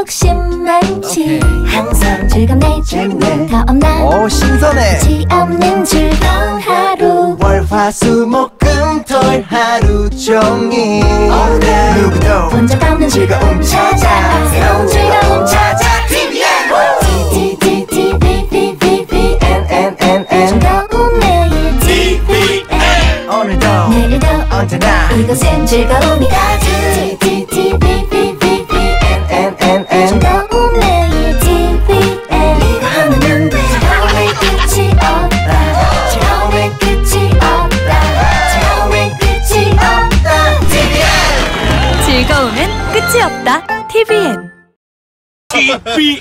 욕심 많지 항상 즐겁네 재밌네 다음날 오 신선해 지 없는 즐거운 하루 월화수목금털 하루 종일 All day 누구도 본적 없는 즐거움 찾아 새로운 즐거움 찾아 이곳은 즐거움이다 즐거움엔 끝이 없다. TVN. TVN.